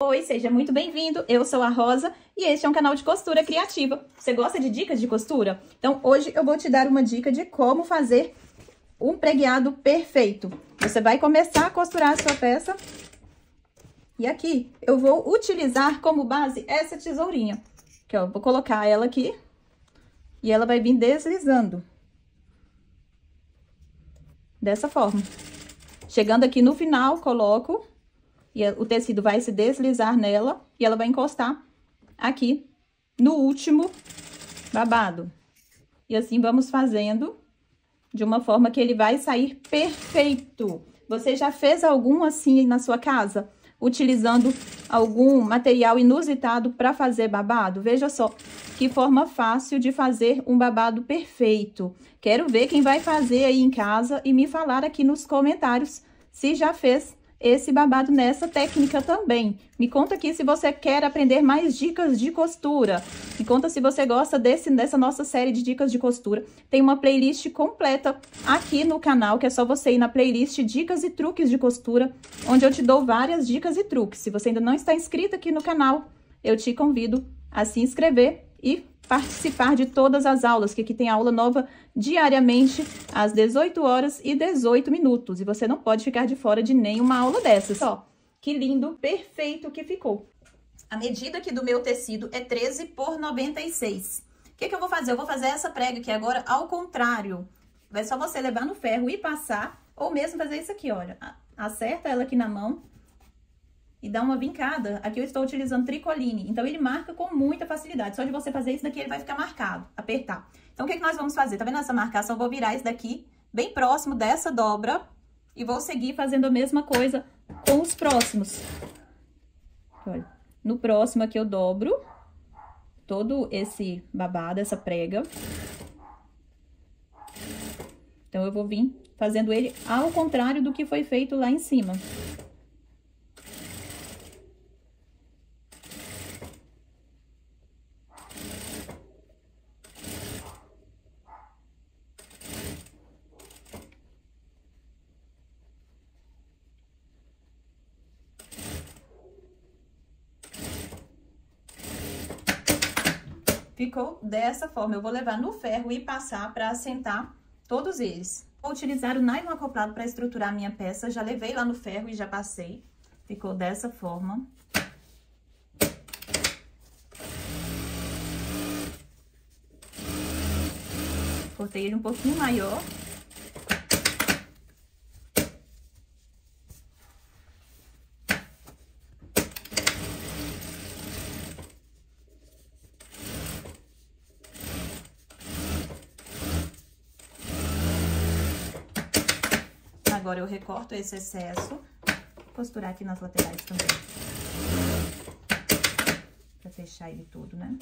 Oi, seja muito bem-vindo. Eu sou a Rosa e este é um canal de costura criativa. Você gosta de dicas de costura? Então, hoje eu vou te dar uma dica de como fazer um preguiado perfeito. Você vai começar a costurar a sua peça. E aqui eu vou utilizar como base essa tesourinha. Que ó, vou colocar ela aqui e ela vai vir deslizando. Dessa forma. Chegando aqui no final, coloco e o tecido vai se deslizar nela e ela vai encostar aqui no último babado. E assim vamos fazendo de uma forma que ele vai sair perfeito. Você já fez algum assim na sua casa? Utilizando algum material inusitado para fazer babado? Veja só, que forma fácil de fazer um babado perfeito. Quero ver quem vai fazer aí em casa e me falar aqui nos comentários se já fez esse babado nessa técnica também. Me conta aqui se você quer aprender mais dicas de costura. Me conta se você gosta desse, dessa nossa série de dicas de costura. Tem uma playlist completa aqui no canal, que é só você ir na playlist Dicas e Truques de Costura, onde eu te dou várias dicas e truques. Se você ainda não está inscrito aqui no canal, eu te convido a se inscrever e participar de todas as aulas, que aqui tem aula nova diariamente às 18 horas e 18 minutos. E você não pode ficar de fora de nenhuma aula dessas. Ó, que lindo, perfeito que ficou. A medida aqui do meu tecido é 13 por 96. O que, que eu vou fazer? Eu vou fazer essa prega aqui agora ao contrário. Vai só você levar no ferro e passar, ou mesmo fazer isso aqui, olha. Acerta ela aqui na mão e dá uma vincada. Aqui eu estou utilizando tricoline, então ele marca com muita facilidade. Só de você fazer isso daqui, ele vai ficar marcado, apertar. Então, o que, que nós vamos fazer? Tá vendo essa marcação? Eu vou virar isso daqui bem próximo dessa dobra e vou seguir fazendo a mesma coisa com os próximos. Olha, no próximo aqui eu dobro todo esse babado, essa prega. Então, eu vou vir fazendo ele ao contrário do que foi feito lá em cima. Ficou dessa forma. Eu vou levar no ferro e passar para assentar todos eles. Vou utilizar o nylon acoplado para estruturar a minha peça. Já levei lá no ferro e já passei. Ficou dessa forma. Cortei ele um pouquinho maior. Agora, eu recorto esse excesso. Costurar aqui nas laterais também. Pra fechar ele todo, né?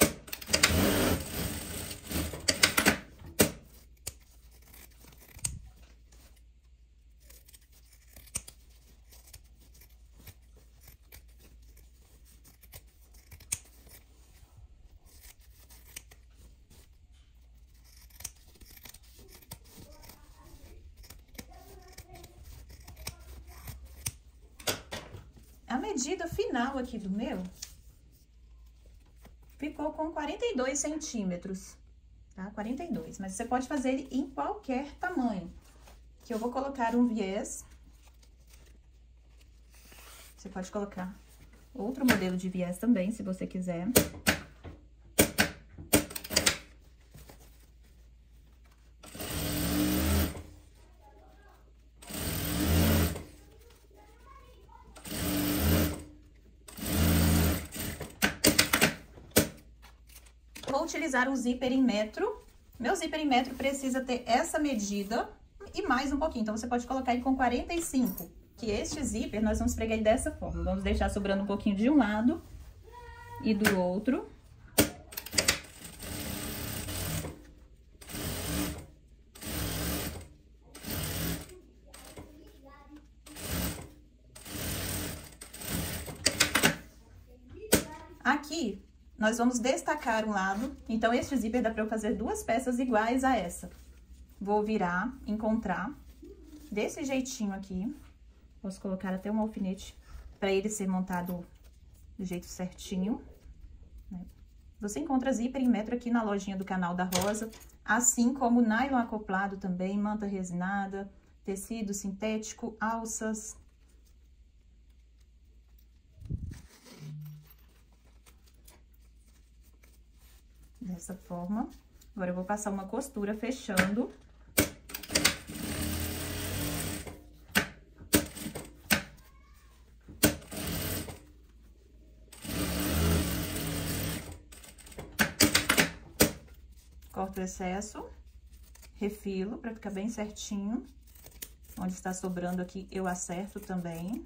A medida final aqui do meu ficou com 42 centímetros, tá? 42, mas você pode fazer ele em qualquer tamanho. Que eu vou colocar um viés. Você pode colocar outro modelo de viés também, se você quiser. Vou utilizar o zíper em metro. Meu zíper em metro precisa ter essa medida e mais um pouquinho. Então, você pode colocar ele com 45. Que este zíper, nós vamos pregar ele dessa forma. Vamos deixar sobrando um pouquinho de um lado e do outro. Aqui, nós vamos destacar um lado. Então, este zíper dá pra eu fazer duas peças iguais a essa. Vou virar, encontrar, desse jeitinho aqui. Posso colocar até um alfinete pra ele ser montado do jeito certinho. Né? Você encontra zíper em metro aqui na lojinha do canal da Rosa, assim como nylon acoplado também, manta resinada, tecido sintético, alças. Dessa forma. Agora, eu vou passar uma costura fechando. Corto o excesso, refilo para ficar bem certinho. Onde está sobrando aqui, eu acerto também.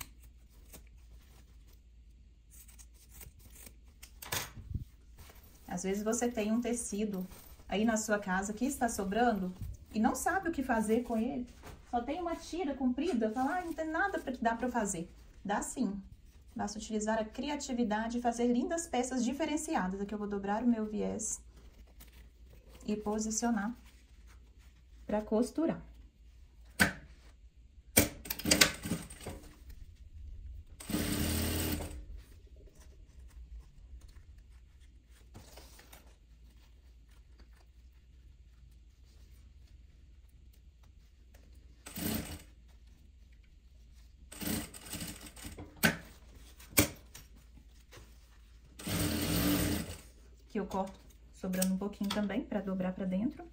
Às vezes você tem um tecido aí na sua casa que está sobrando e não sabe o que fazer com ele. Só tem uma tira comprida, fala, ah, não tem nada que dá para fazer. Dá sim. Basta utilizar a criatividade e fazer lindas peças diferenciadas. Aqui eu vou dobrar o meu viés e posicionar para costurar. Eu corto sobrando um pouquinho também para dobrar para dentro,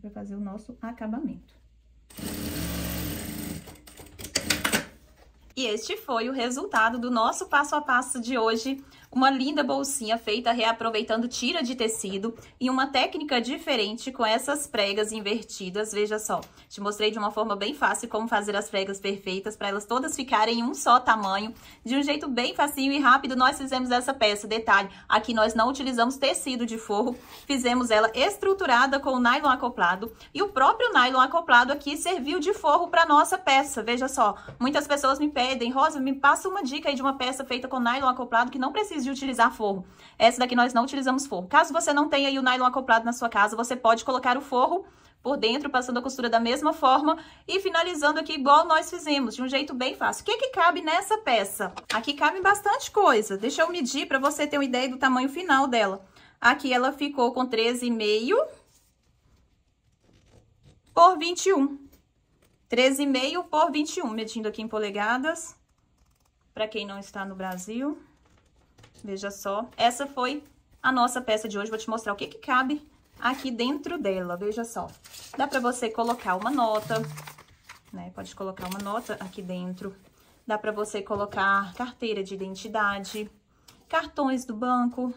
para fazer o nosso acabamento. E este foi o resultado do nosso passo a passo de hoje uma linda bolsinha feita reaproveitando tira de tecido e uma técnica diferente com essas pregas invertidas. Veja só, te mostrei de uma forma bem fácil como fazer as pregas perfeitas para elas todas ficarem em um só tamanho. De um jeito bem facinho e rápido nós fizemos essa peça. Detalhe, aqui nós não utilizamos tecido de forro, fizemos ela estruturada com o nylon acoplado e o próprio nylon acoplado aqui serviu de forro para nossa peça. Veja só, muitas pessoas me pedem, Rosa, me passa uma dica aí de uma peça feita com nylon acoplado que não precisa de utilizar forro. Essa daqui nós não utilizamos forro. Caso você não tenha o nylon acoplado na sua casa, você pode colocar o forro por dentro, passando a costura da mesma forma e finalizando aqui igual nós fizemos, de um jeito bem fácil. O que que cabe nessa peça? Aqui cabe bastante coisa. Deixa eu medir para você ter uma ideia do tamanho final dela. Aqui ela ficou com 13,5 por 21. 13,5 por 21, medindo aqui em polegadas, para quem não está no Brasil. Veja só, essa foi a nossa peça de hoje. Vou te mostrar o que que cabe aqui dentro dela, veja só. Dá pra você colocar uma nota, né? Pode colocar uma nota aqui dentro. Dá pra você colocar carteira de identidade, cartões do banco,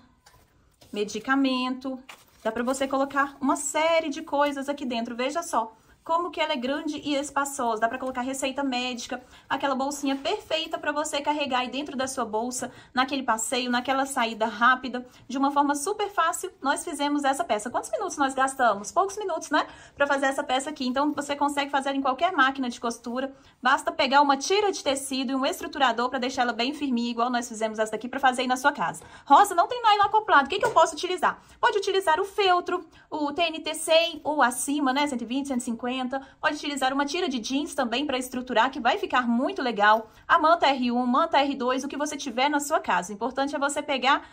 medicamento. Dá pra você colocar uma série de coisas aqui dentro, veja só como que ela é grande e espaçosa. Dá para colocar receita médica, aquela bolsinha perfeita para você carregar aí dentro da sua bolsa, naquele passeio, naquela saída rápida, de uma forma super fácil. Nós fizemos essa peça. Quantos minutos nós gastamos? Poucos minutos, né? Para fazer essa peça aqui. Então, você consegue fazer em qualquer máquina de costura. Basta pegar uma tira de tecido e um estruturador para deixar ela bem firminha, igual nós fizemos essa daqui para fazer aí na sua casa. Rosa, não tem nylon acoplado. O que, que eu posso utilizar? Pode utilizar o feltro, o TNT 100 ou acima, né? 120, 150 Pode utilizar uma tira de jeans também para estruturar, que vai ficar muito legal. A manta R1, manta R2, o que você tiver na sua casa. O importante é você pegar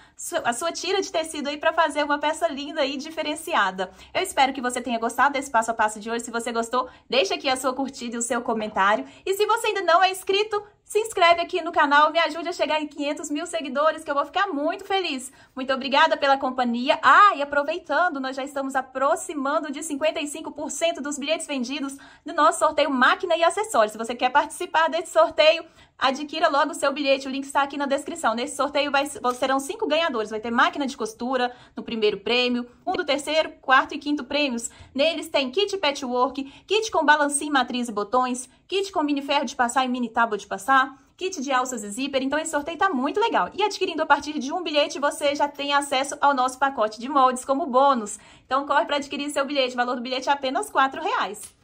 a sua tira de tecido aí para fazer uma peça linda e diferenciada. Eu espero que você tenha gostado desse passo a passo de hoje. Se você gostou, deixa aqui a sua curtida e o seu comentário. E se você ainda não é inscrito, se inscreve aqui no canal, me ajude a chegar em 500 mil seguidores, que eu vou ficar muito feliz. Muito obrigada pela companhia. Ah, e aproveitando, nós já estamos aproximando de 55% dos bilhetes vendidos do nosso sorteio Máquina e Acessórios. Se você quer participar desse sorteio, adquira logo o seu bilhete, o link está aqui na descrição. Nesse sorteio vai, serão cinco ganhadores, vai ter máquina de costura no primeiro prêmio, um do terceiro, quarto e quinto prêmios. Neles tem kit patchwork, kit com balancinho, matriz e botões, kit com mini ferro de passar e mini tábua de passar, kit de alças e zíper, então esse sorteio tá muito legal. E adquirindo a partir de um bilhete, você já tem acesso ao nosso pacote de moldes como bônus. Então corre para adquirir seu bilhete, o valor do bilhete é apenas R$ reais.